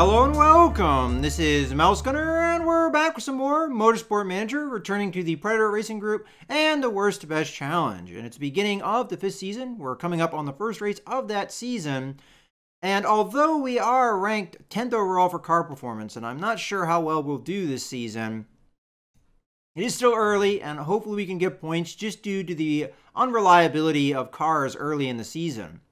Hello and welcome. This is Mouse Gunner, and we're back with some more Motorsport Manager, returning to the Predator Racing Group and the Worst to Best Challenge. And it's the beginning of the fifth season. We're coming up on the first race of that season. And although we are ranked 10th overall for car performance, and I'm not sure how well we'll do this season, it is still early, and hopefully we can get points just due to the unreliability of cars early in the season.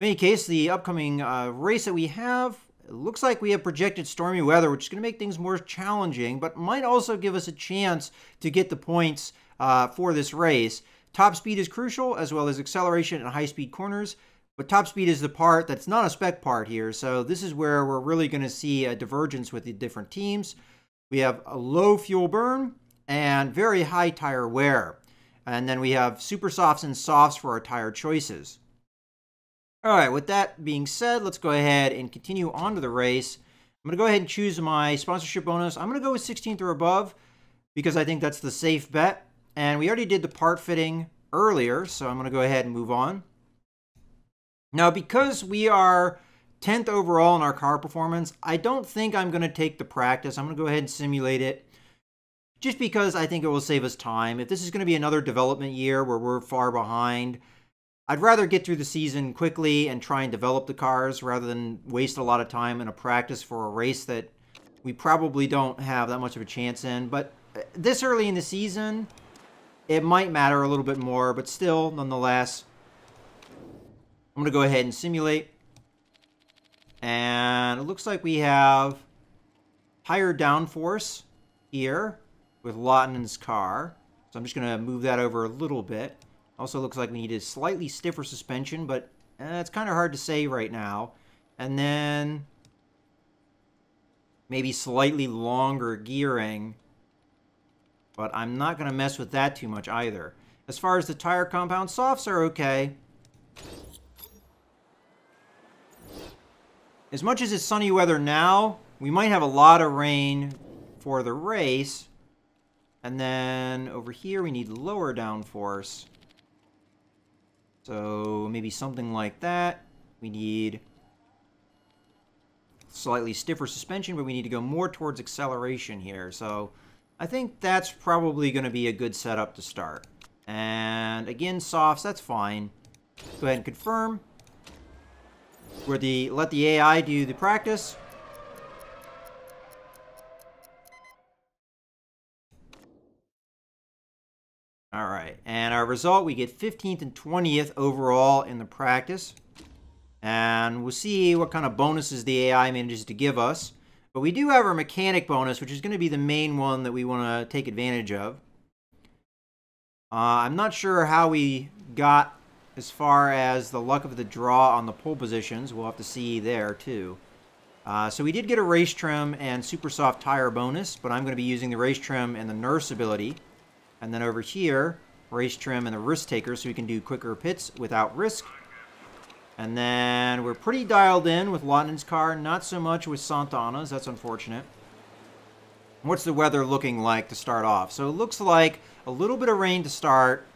In any case, the upcoming uh, race that we have it looks like we have projected stormy weather, which is going to make things more challenging, but might also give us a chance to get the points uh, for this race. Top speed is crucial, as well as acceleration and high speed corners. But top speed is the part that's not a spec part here, so this is where we're really going to see a divergence with the different teams. We have a low fuel burn and very high tire wear. And then we have super softs and softs for our tire choices. All right, with that being said, let's go ahead and continue on to the race. I'm going to go ahead and choose my sponsorship bonus. I'm going to go with 16th or above because I think that's the safe bet. And we already did the part fitting earlier, so I'm going to go ahead and move on. Now, because we are 10th overall in our car performance, I don't think I'm going to take the practice. I'm going to go ahead and simulate it just because I think it will save us time. If this is going to be another development year where we're far behind, I'd rather get through the season quickly and try and develop the cars rather than waste a lot of time in a practice for a race that we probably don't have that much of a chance in. But uh, this early in the season, it might matter a little bit more, but still, nonetheless, I'm going to go ahead and simulate. And it looks like we have higher downforce here with Lottinen's car. So I'm just going to move that over a little bit. Also looks like we need a slightly stiffer suspension, but eh, it's kind of hard to say right now. And then maybe slightly longer gearing, but I'm not going to mess with that too much either. As far as the tire compound, softs are okay. As much as it's sunny weather now, we might have a lot of rain for the race. And then over here, we need lower downforce. So maybe something like that. We need slightly stiffer suspension, but we need to go more towards acceleration here. So I think that's probably going to be a good setup to start. And again, softs, that's fine. Go ahead and confirm. Where the let the AI do the practice. All right, and our result, we get 15th and 20th overall in the practice. And we'll see what kind of bonuses the AI manages to give us. But we do have our mechanic bonus, which is going to be the main one that we want to take advantage of. Uh, I'm not sure how we got as far as the luck of the draw on the pole positions. We'll have to see there, too. Uh, so we did get a race trim and super soft tire bonus, but I'm going to be using the race trim and the nurse ability. And then over here, race trim and the risk taker so we can do quicker pits without risk. And then we're pretty dialed in with Lawton's car, not so much with Santana's, that's unfortunate. What's the weather looking like to start off? So it looks like a little bit of rain to start,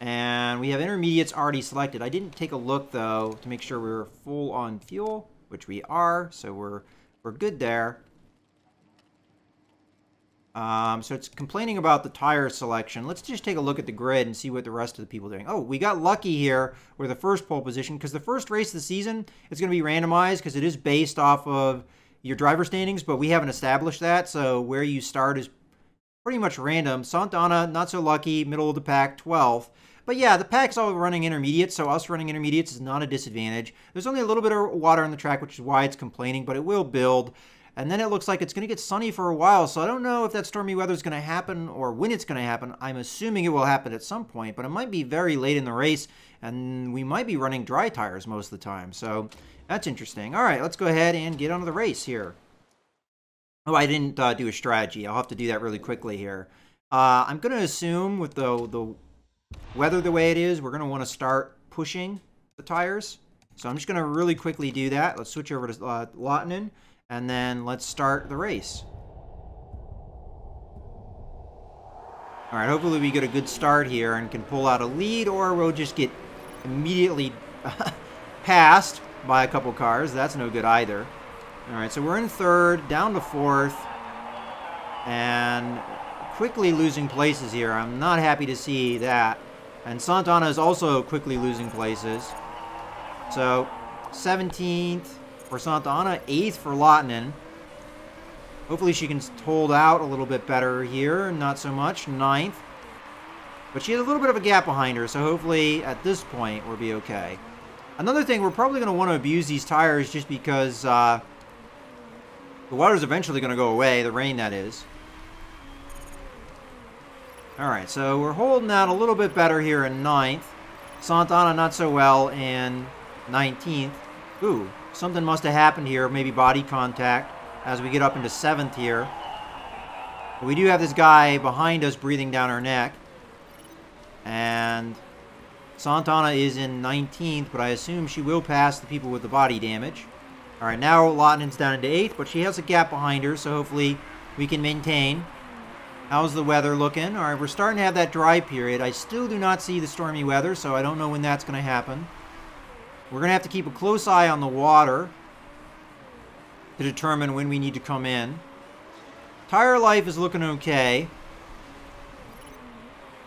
and we have intermediates already selected. I didn't take a look, though, to make sure we are full on fuel, which we are, so we're, we're good there. Um, so it's complaining about the tire selection. Let's just take a look at the grid and see what the rest of the people are doing. Oh, we got lucky here with the first pole position because the first race of the season is going to be randomized because it is based off of your driver standings, but we haven't established that. So where you start is pretty much random. Santana, not so lucky, middle of the pack, 12th. But yeah, the pack's all running intermediates, so us running intermediates is not a disadvantage. There's only a little bit of water on the track, which is why it's complaining, but it will build. And then it looks like it's going to get sunny for a while, so I don't know if that stormy weather is going to happen or when it's going to happen. I'm assuming it will happen at some point, but it might be very late in the race, and we might be running dry tires most of the time. So that's interesting. All right, let's go ahead and get onto the race here. Oh, I didn't uh, do a strategy. I'll have to do that really quickly here. Uh, I'm going to assume with the, the weather the way it is, we're going to want to start pushing the tires. So I'm just going to really quickly do that. Let's switch over to uh, and then let's start the race. All right, hopefully we get a good start here and can pull out a lead, or we'll just get immediately passed by a couple cars. That's no good either. All right, so we're in third, down to fourth, and quickly losing places here. I'm not happy to see that. And Santana is also quickly losing places. So, 17th for Santana, 8th for Lottanen. Hopefully she can hold out a little bit better here, not so much. ninth. But she has a little bit of a gap behind her, so hopefully at this point we'll be okay. Another thing, we're probably going to want to abuse these tires just because uh, the water's eventually going to go away, the rain that is. Alright, so we're holding out a little bit better here in 9th. Santana not so well in 19th. Ooh, something must have happened here, maybe body contact, as we get up into 7th here. But we do have this guy behind us breathing down our neck. And Santana is in 19th, but I assume she will pass the people with the body damage. Alright, now Lottanen's down into 8th, but she has a gap behind her, so hopefully we can maintain. How's the weather looking? All right, we're starting to have that dry period. I still do not see the stormy weather, so I don't know when that's going to happen. We're going to have to keep a close eye on the water to determine when we need to come in. Tire life is looking okay.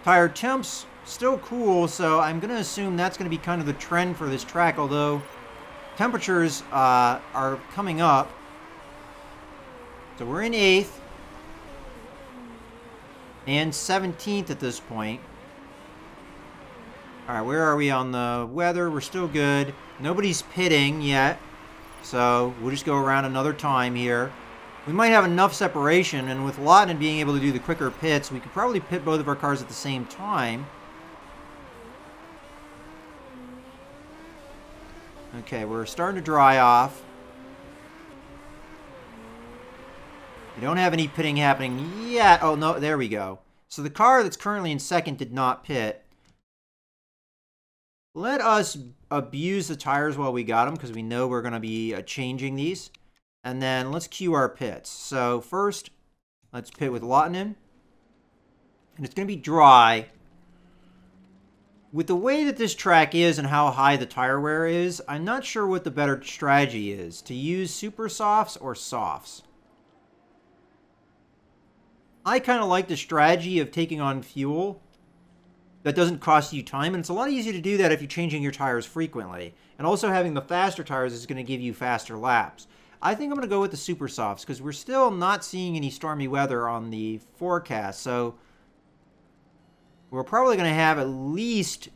Tire temps still cool, so I'm going to assume that's going to be kind of the trend for this track, although temperatures uh, are coming up. So we're in 8th and 17th at this point. All right, where are we on the weather? We're still good. Nobody's pitting yet, so we'll just go around another time here. We might have enough separation, and with Lottanen being able to do the quicker pits, we could probably pit both of our cars at the same time. Okay, we're starting to dry off. We don't have any pitting happening yet. Oh, no, there we go. So the car that's currently in second did not pit. Let us abuse the tires while we got them because we know we're going to be uh, changing these. And then let's queue our pits. So first, let's pit with Lottanen. And it's going to be dry. With the way that this track is and how high the tire wear is, I'm not sure what the better strategy is. To use super softs or softs. I kind of like the strategy of taking on fuel that doesn't cost you time, and it's a lot easier to do that if you're changing your tires frequently. And also having the faster tires is going to give you faster laps. I think I'm going to go with the super softs because we're still not seeing any stormy weather on the forecast, so we're probably going to have at least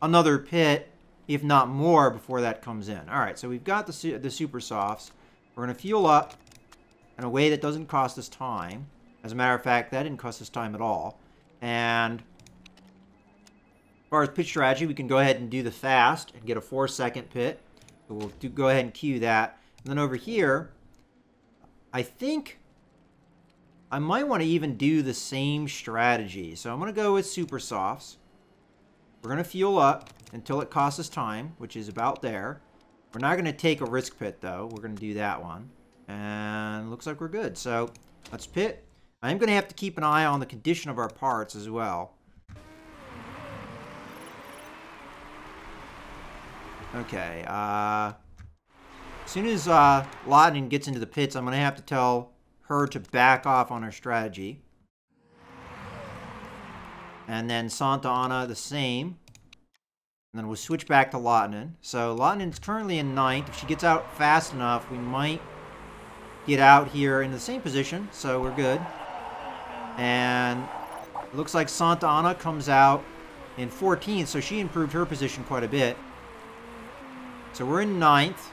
another pit, if not more, before that comes in. All right, so we've got the, the super softs. We're going to fuel up in a way that doesn't cost us time. As a matter of fact, that didn't cost us time at all. And far as pit strategy, we can go ahead and do the fast and get a four second pit. So we'll do, go ahead and queue that. And then over here, I think I might want to even do the same strategy. So I'm going to go with super softs. We're going to fuel up until it costs us time, which is about there. We're not going to take a risk pit, though. We're going to do that one. And looks like we're good. So let's pit. I'm going to have to keep an eye on the condition of our parts as well. Okay, uh... As soon as uh, gets into the pits, I'm going to have to tell her to back off on her strategy. And then Santana the same. And then we'll switch back to Lottanen. So Lottanen's currently in ninth. If she gets out fast enough, we might get out here in the same position. So we're good. And looks like Santana comes out in 14th, so she improved her position quite a bit. So we're in ninth.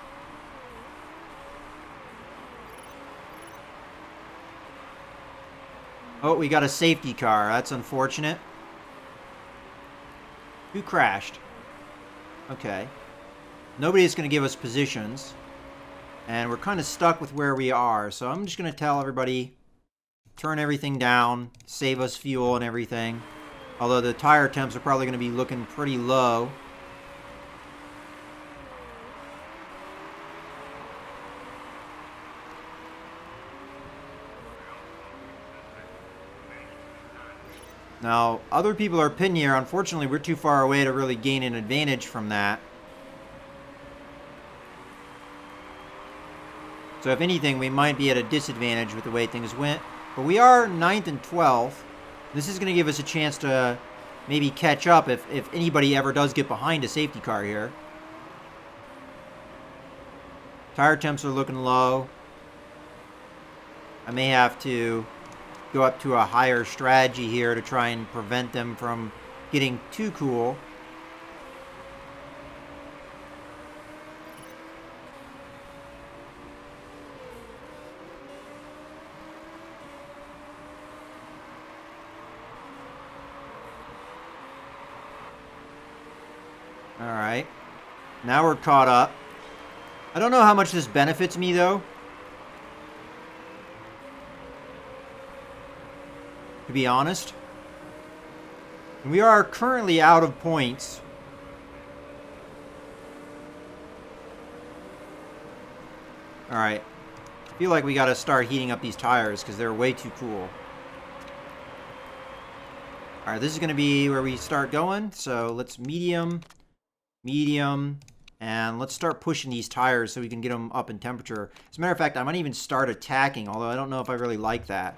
Oh, we got a safety car. That's unfortunate. Who crashed? Okay. Nobody's going to give us positions. And we're kind of stuck with where we are. So I'm just going to tell everybody turn everything down, save us fuel and everything. Although the tire temps are probably going to be looking pretty low. Now, other people are pin here. Unfortunately, we're too far away to really gain an advantage from that. So if anything, we might be at a disadvantage with the way things went. But we are 9th and 12th. This is going to give us a chance to maybe catch up if, if anybody ever does get behind a safety car here. Tire temps are looking low. I may have to go up to a higher strategy here to try and prevent them from getting too cool. Alright. Now we're caught up. I don't know how much this benefits me, though. To be honest. We are currently out of points. Alright. I feel like we gotta start heating up these tires because they're way too cool. Alright, this is gonna be where we start going. So let's medium medium, and let's start pushing these tires so we can get them up in temperature. As a matter of fact, I might even start attacking, although I don't know if I really like that.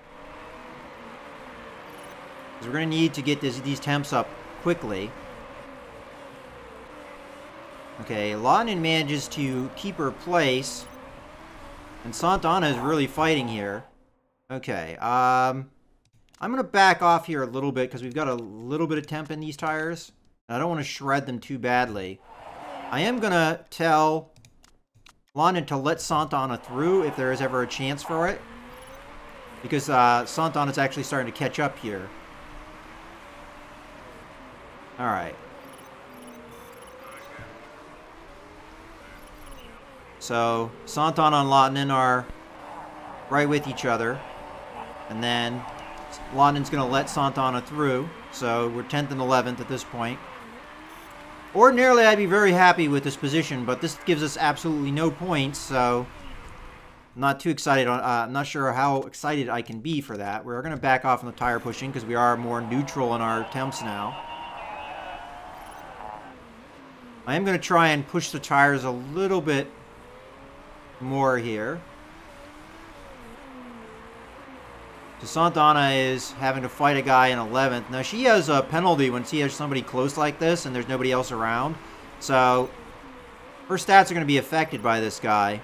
Because we're going to need to get this, these temps up quickly. Okay, Lawton manages to keep her place. And Santana is really fighting here. Okay, um... I'm going to back off here a little bit because we've got a little bit of temp in these tires. I don't want to shred them too badly. I am going to tell London to let Santana through if there is ever a chance for it. Because uh, is actually starting to catch up here. Alright. So, Santana and Lawton are right with each other. And then London's going to let Santana through. So, we're 10th and 11th at this point. Ordinarily, I'd be very happy with this position, but this gives us absolutely no points, so... I'm not too excited. Uh, I'm not sure how excited I can be for that. We're going to back off on the tire pushing because we are more neutral in our attempts now. I am going to try and push the tires a little bit more here. So Santana is having to fight a guy in 11th. Now, she has a penalty when she has somebody close like this and there's nobody else around. So, her stats are going to be affected by this guy.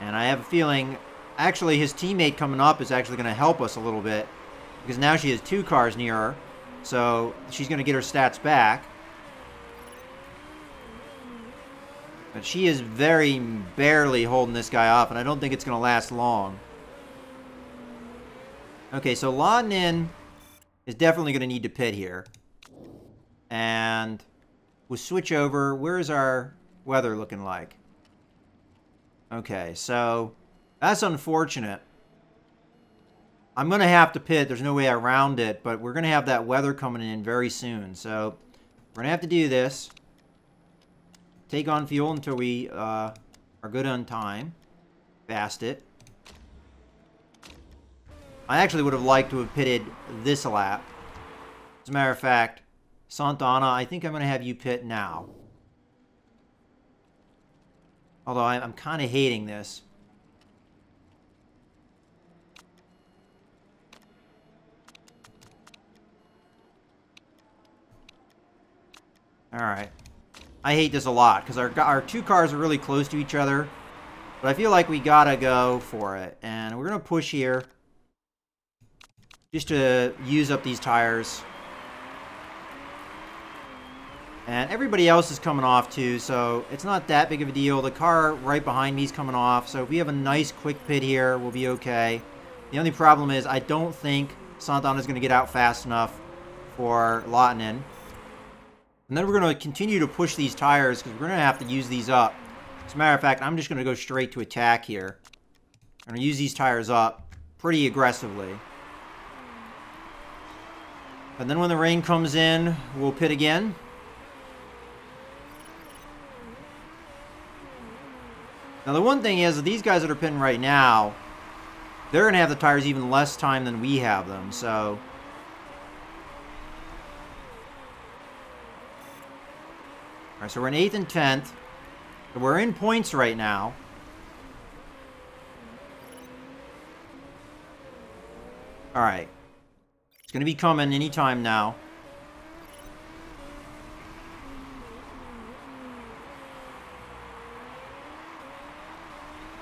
And I have a feeling, actually, his teammate coming up is actually going to help us a little bit. Because now she has two cars near her. So, she's going to get her stats back. But she is very barely holding this guy off, and I don't think it's going to last long. Okay, so Lawton is definitely going to need to pit here. And we'll switch over. Where's our weather looking like? Okay, so that's unfortunate. I'm going to have to pit. There's no way around it, but we're going to have that weather coming in very soon. So we're going to have to do this take on fuel until we uh, are good on time. Fast it. I actually would have liked to have pitted this lap. As a matter of fact, Santana, I think I'm going to have you pit now. Although I'm kind of hating this. Alright. I hate this a lot because our, our two cars are really close to each other. But I feel like we gotta go for it. And we're gonna push here. Just to use up these tires. And everybody else is coming off too, so it's not that big of a deal. The car right behind me is coming off, so if we have a nice quick pit here, we'll be okay. The only problem is I don't think Santana is going to get out fast enough for Lawton. And then we're going to continue to push these tires because we're going to have to use these up. As a matter of fact, I'm just going to go straight to attack here. I'm going to use these tires up pretty aggressively. And then when the rain comes in, we'll pit again. Now the one thing is, these guys that are pitting right now, they're going to have the tires even less time than we have them, so... So we're in 8th and 10th. We're in points right now. Alright. It's going to be coming anytime now.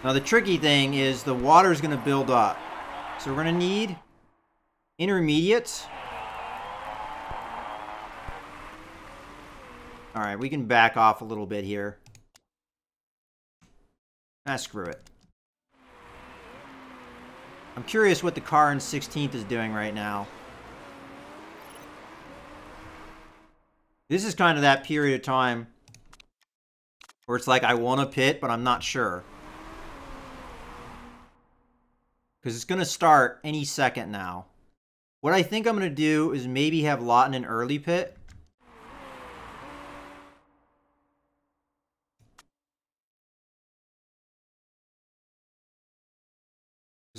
Now the tricky thing is the water is going to build up. So we're going to need intermediates. Alright, we can back off a little bit here. Ah, screw it. I'm curious what the car in 16th is doing right now. This is kind of that period of time where it's like I want to pit, but I'm not sure. Because it's going to start any second now. What I think I'm going to do is maybe have Lawton an early pit.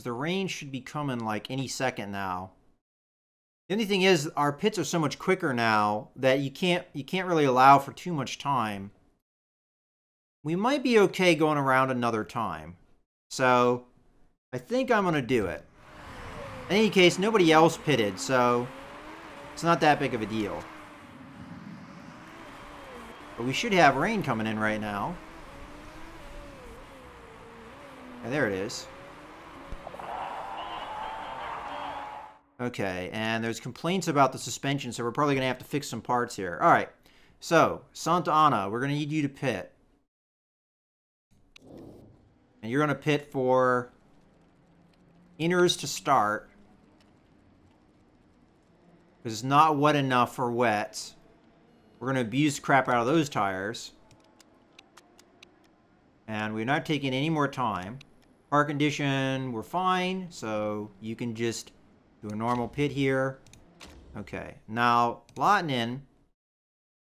The rain should be coming like any second now. The only thing is our pits are so much quicker now that you can't you can't really allow for too much time. We might be okay going around another time. So I think I'm going to do it. In any case, nobody else pitted, so it's not that big of a deal. But we should have rain coming in right now. Yeah, there it is. Okay, and there's complaints about the suspension, so we're probably going to have to fix some parts here. All right, so Santana, we're going to need you to pit. And you're going to pit for inners to start. Because it's not wet enough for wets. We're going to abuse crap out of those tires. And we're not taking any more time. Car condition, we're fine. So you can just do a normal pit here. Okay. Now, Lawton in,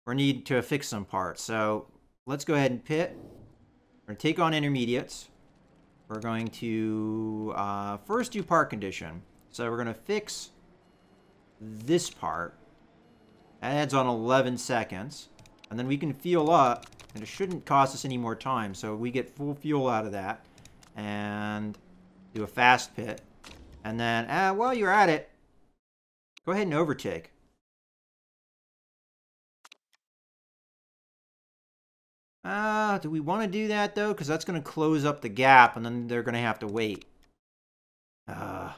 we need to fix some parts. So let's go ahead and pit. We're going to take on intermediates. We're going to uh, first do part condition. So we're going to fix this part. That adds on 11 seconds. And then we can fuel up, and it shouldn't cost us any more time. So we get full fuel out of that. And do a fast pit. And then, uh, while you're at it, go ahead and overtake. Uh, do we want to do that, though? Because that's going to close up the gap, and then they're going to have to wait. Uh,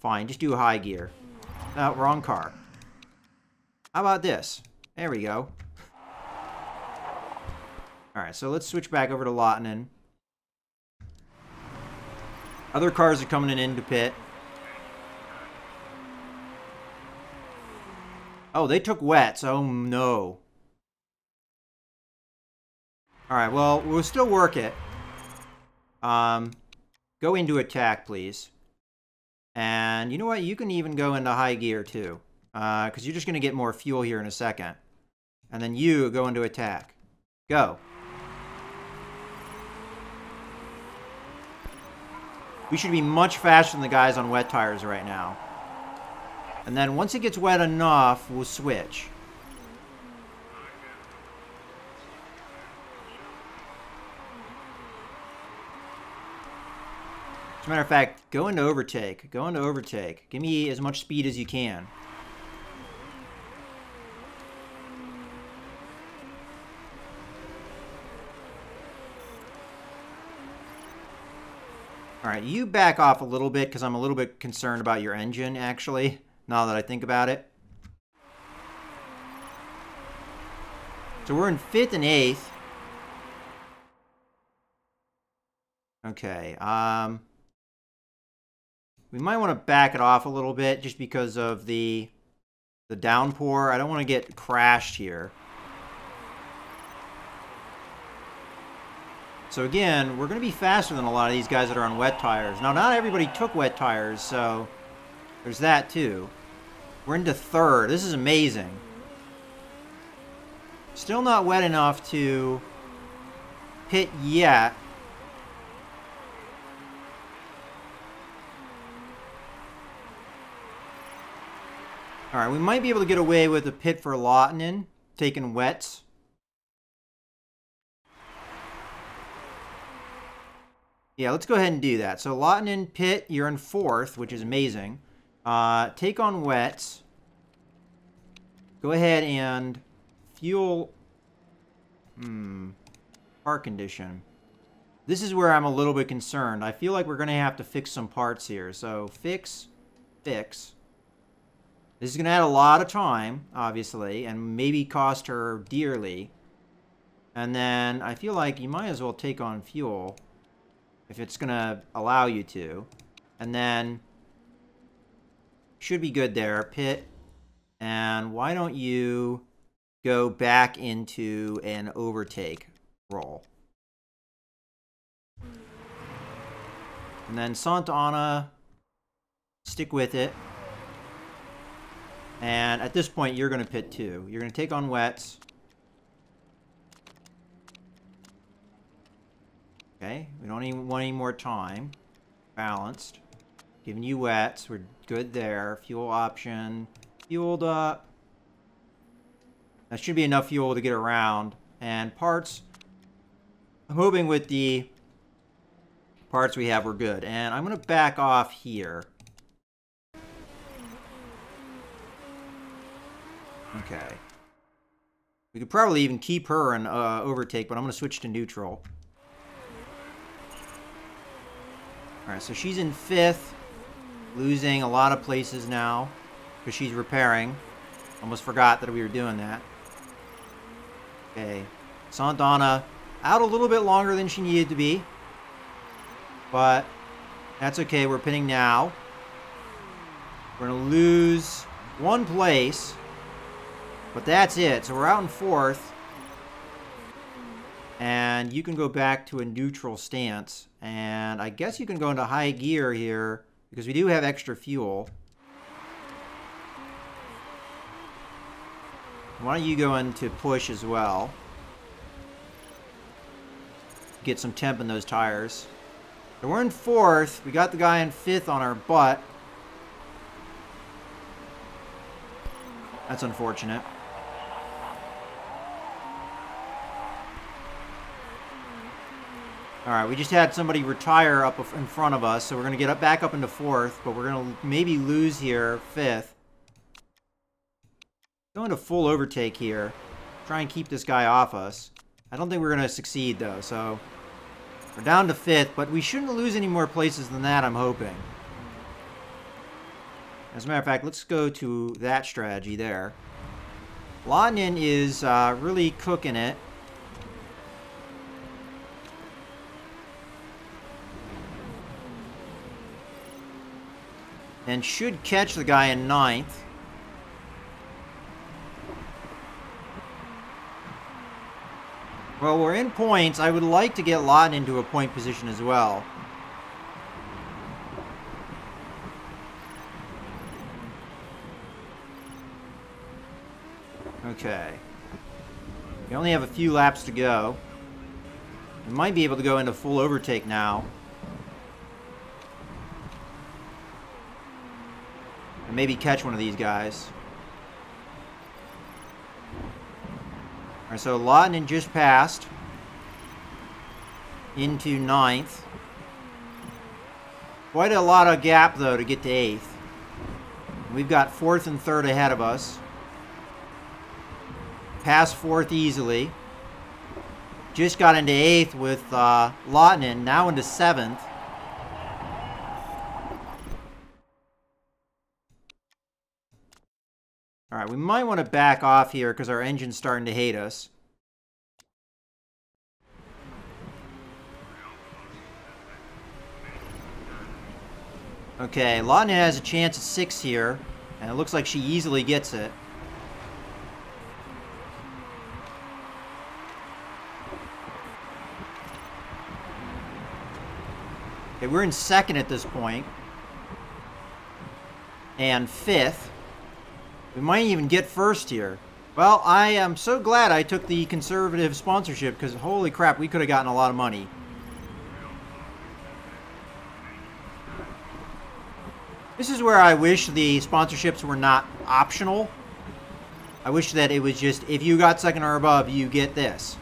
fine, just do a high gear. No, wrong car. How about this? There we go. Alright, so let's switch back over to Lawton. Other cars are coming in into pit. Oh, they took wets. Oh, no. Alright, well, we'll still work it. Um, go into attack, please. And you know what? You can even go into high gear, too. Because uh, you're just going to get more fuel here in a second. And then you go into attack. Go. We should be much faster than the guys on wet tires right now. And then once it gets wet enough, we'll switch. As a matter of fact, go into overtake. Go into overtake. Give me as much speed as you can. Alright, you back off a little bit because I'm a little bit concerned about your engine, actually, now that I think about it. So we're in 5th and 8th. Okay, um... We might want to back it off a little bit just because of the the downpour. I don't want to get crashed here. So again, we're going to be faster than a lot of these guys that are on wet tires. Now, not everybody took wet tires, so there's that too. We're into third. This is amazing. Still not wet enough to pit yet. Alright, we might be able to get away with a pit for Lawton taking wets. Yeah, let's go ahead and do that. So Lawton and pit, you're in fourth, which is amazing. Uh, take on Wets. Go ahead and fuel... Hmm. Part condition. This is where I'm a little bit concerned. I feel like we're going to have to fix some parts here. So fix, fix. This is going to add a lot of time, obviously, and maybe cost her dearly. And then I feel like you might as well take on fuel if it's going to allow you to. And then should be good there. Pit. And why don't you go back into an overtake roll? And then Santana, stick with it. And at this point, you're going to pit two. You're going to take on Wets. Okay, we don't even want any more time. Balanced. Giving you Wets. We're good there. Fuel option. Fueled up. That should be enough fuel to get around. And parts. I'm hoping with the parts we have, we're good. And I'm going to back off here. Okay. We could probably even keep her in uh, overtake, but I'm going to switch to neutral. Alright, so she's in fifth. Losing a lot of places now. Because she's repairing. Almost forgot that we were doing that. Okay. Santana out a little bit longer than she needed to be. But that's okay. We're pinning now. We're going to lose one place. But that's it. So we're out in fourth. And you can go back to a neutral stance. And I guess you can go into high gear here because we do have extra fuel. Why don't you go into push as well? Get some temp in those tires. So we're in fourth. We got the guy in fifth on our butt. That's unfortunate. Alright, we just had somebody retire up in front of us, so we're going to get up back up into fourth, but we're going to maybe lose here fifth. Going to full overtake here. Try and keep this guy off us. I don't think we're going to succeed, though, so... We're down to fifth, but we shouldn't lose any more places than that, I'm hoping. As a matter of fact, let's go to that strategy there. Lawton is uh, really cooking it. And should catch the guy in ninth. Well, we're in points. I would like to get Lawton into a point position as well. Okay. We only have a few laps to go. We might be able to go into full overtake now. And maybe catch one of these guys. Alright, so Lawton just passed into ninth. Quite a lot of gap, though, to get to eighth. We've got fourth and third ahead of us. Passed fourth easily. Just got into eighth with uh, Lawton, now into seventh. Alright, we might want to back off here because our engine's starting to hate us. Okay, Lawton has a chance at six here, and it looks like she easily gets it. Okay, we're in second at this point. And fifth. We might even get first here. Well, I am so glad I took the conservative sponsorship because holy crap, we could have gotten a lot of money. This is where I wish the sponsorships were not optional. I wish that it was just, if you got second or above, you get this.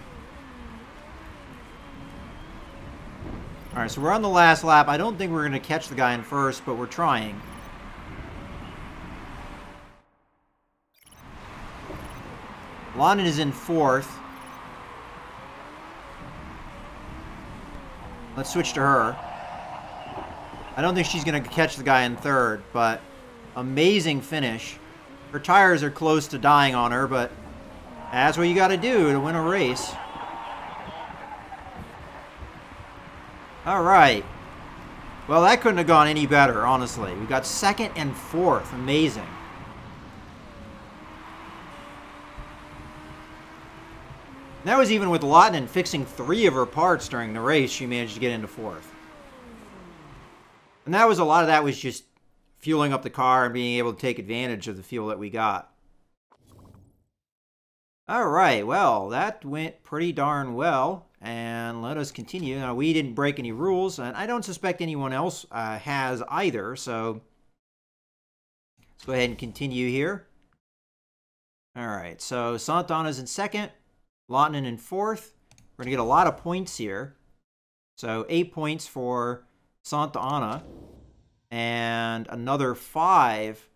All right, so we're on the last lap. I don't think we're going to catch the guy in first, but we're trying. London is in fourth. Let's switch to her. I don't think she's going to catch the guy in third, but amazing finish. Her tires are close to dying on her, but that's what you got to do to win a race. All right. Well, that couldn't have gone any better, honestly. We got second and fourth. Amazing. That was even with Lottinen fixing three of her parts during the race, she managed to get into fourth. And that was a lot of that was just fueling up the car and being able to take advantage of the fuel that we got. All right, well, that went pretty darn well. And let us continue. Now, we didn't break any rules, and I don't suspect anyone else uh, has either, so let's go ahead and continue here. All right, so Santana's in second, Lottinen in fourth. We're going to get a lot of points here. So eight points for Santana, and another five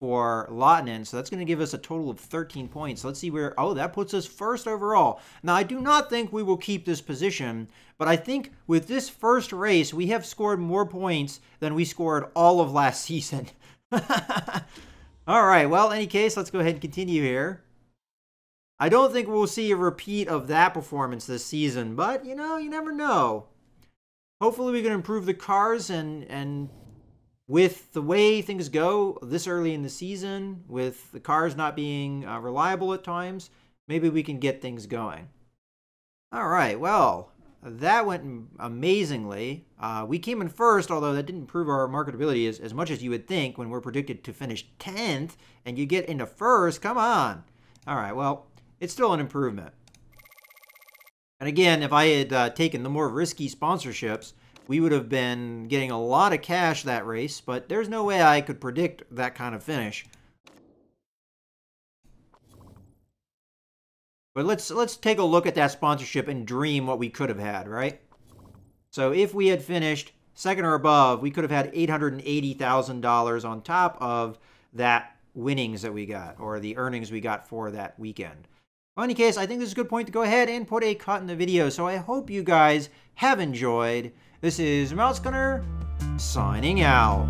for Lottinen. So that's going to give us a total of 13 points. Let's see where, oh, that puts us first overall. Now, I do not think we will keep this position, but I think with this first race, we have scored more points than we scored all of last season. all right, well, any case, let's go ahead and continue here. I don't think we'll see a repeat of that performance this season, but, you know, you never know. Hopefully we can improve the cars and, and with the way things go this early in the season, with the cars not being uh, reliable at times, maybe we can get things going. All right, well, that went amazingly. Uh, we came in first, although that didn't prove our marketability as, as much as you would think when we're predicted to finish 10th and you get into first. Come on. All right, well, it's still an improvement. And again, if I had uh, taken the more risky sponsorships, we would have been getting a lot of cash that race, but there's no way I could predict that kind of finish. But let's let's take a look at that sponsorship and dream what we could have had, right? So if we had finished second or above, we could have had $880,000 on top of that winnings that we got or the earnings we got for that weekend. Well, in any case, I think this is a good point to go ahead and put a cut in the video. So I hope you guys have enjoyed. This is Mouse Gunner signing out.